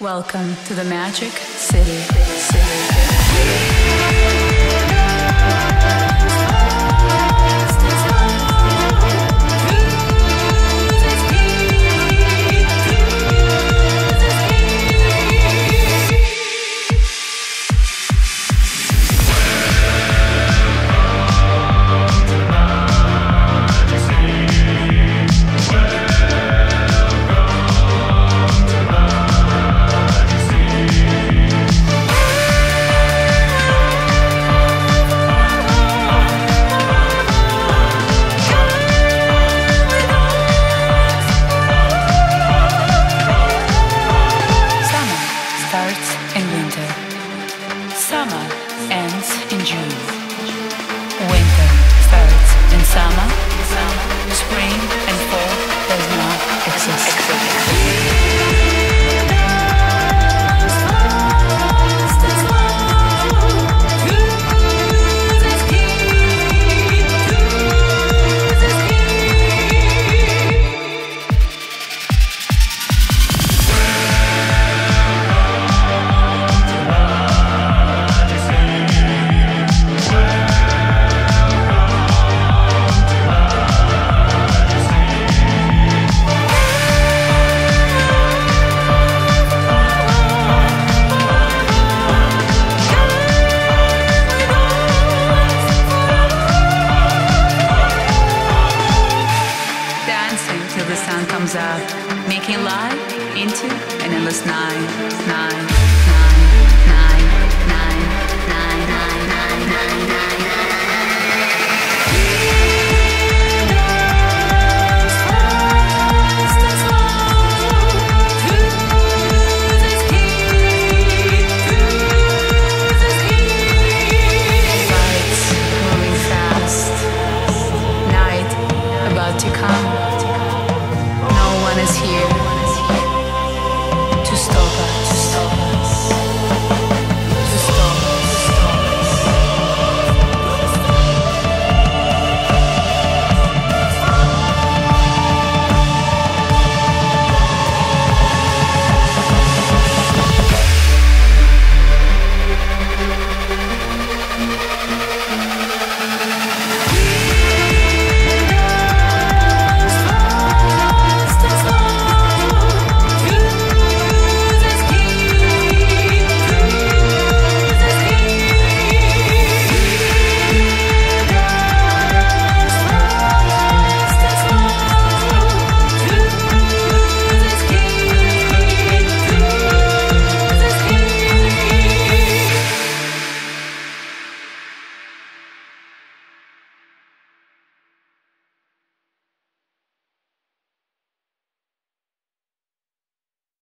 Welcome to the Magic City. City. City. Summer ends in June. making light into an endless night, night, night, night, night, night, night, night, night, night. to come.